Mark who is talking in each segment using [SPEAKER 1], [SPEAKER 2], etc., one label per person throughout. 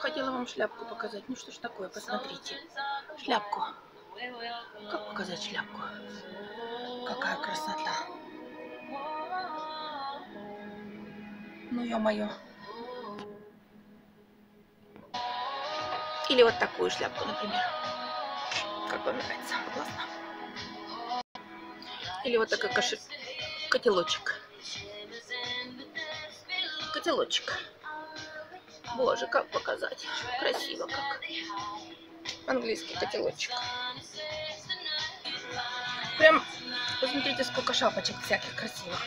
[SPEAKER 1] хотела вам шляпку показать. Ну что ж такое, посмотрите. Шляпку. Как показать шляпку? Какая красота. Ну, ё-моё. Или вот такую шляпку, например. Как вам нравится? Классно. Или вот такой кошель. Котелочек. Котелочек. Боже, как показать? Красиво как. Английский котелочек. Прям, посмотрите, сколько шапочек всяких красивых.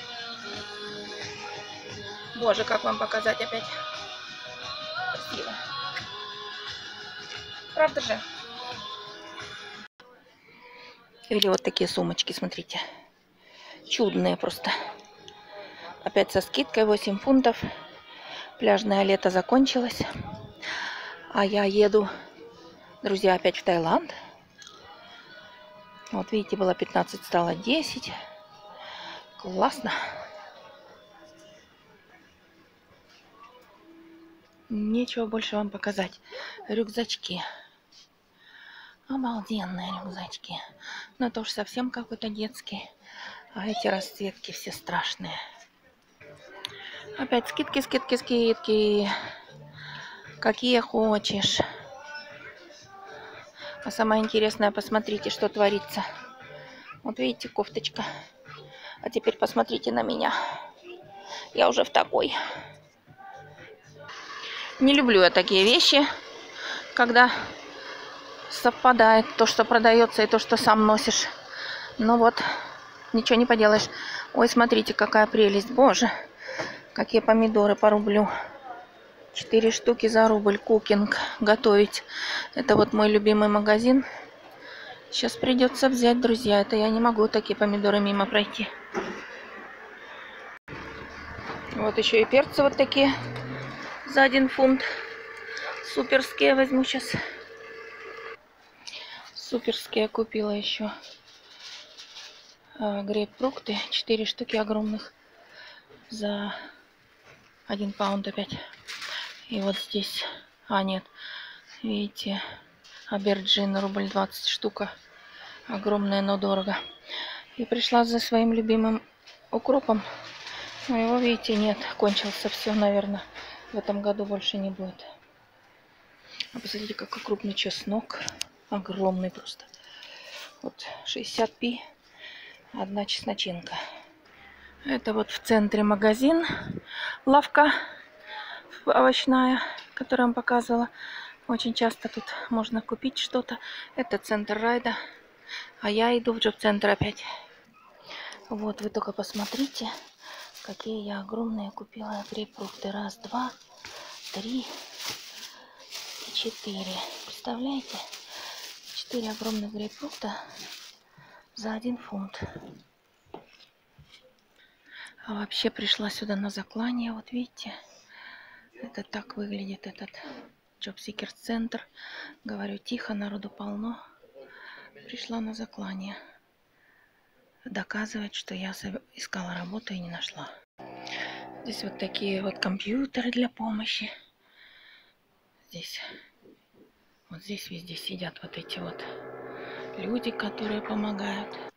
[SPEAKER 1] Боже, как вам показать опять? Красиво. Правда же? Или вот такие сумочки, смотрите. Чудные просто. Опять со скидкой 8 фунтов. Пляжное лето закончилось. А я еду, друзья, опять в Таиланд. Вот видите, было 15, стало 10. Классно. Нечего больше вам показать. Рюкзачки. Обалденные рюкзачки. Но тоже совсем какой-то детский. А эти расцветки все страшные. Опять скидки, скидки, скидки. Какие хочешь. А самое интересное, посмотрите, что творится. Вот видите, кофточка. А теперь посмотрите на меня. Я уже в такой. Не люблю я такие вещи, когда совпадает то, что продается, и то, что сам носишь. Ну вот, ничего не поделаешь. Ой, смотрите, какая прелесть. Боже, какие помидоры по рублю. Четыре штуки за рубль. Кукинг. Готовить. Это вот мой любимый магазин. Сейчас придется взять, друзья. Это я не могу такие помидоры мимо пройти. Вот еще и перцы вот такие за один фунт. Суперские возьму сейчас. Суперские купила еще. А, грейпфрукты. Четыре штуки огромных. За один паунд опять. И вот здесь... А, нет. Видите, аберджин рубль 20 штука. Огромная, но дорого. И пришла за своим любимым укропом. Но его, видите, нет. Кончился все, наверное в этом году больше не будет. А посмотрите, какой крупный чеснок. Огромный просто. Вот 60 пи. Одна чесночинка. Это вот в центре магазин. Лавка овощная, которую я вам показывала. Очень часто тут можно купить что-то. Это центр райда. А я иду в центр опять. Вот, вы только посмотрите. Какие я огромные купила грейпфрукты. Раз, два, три и четыре. Представляете? Четыре огромных грейпфрукта за один фунт. А вообще пришла сюда на заклание. Вот видите? Это так выглядит этот Джобсикер центр. Говорю тихо, народу полно. Пришла на заклание доказывать, что я искала работу и не нашла. Здесь вот такие вот компьютеры для помощи. Здесь, вот здесь везде сидят вот эти вот люди, которые помогают.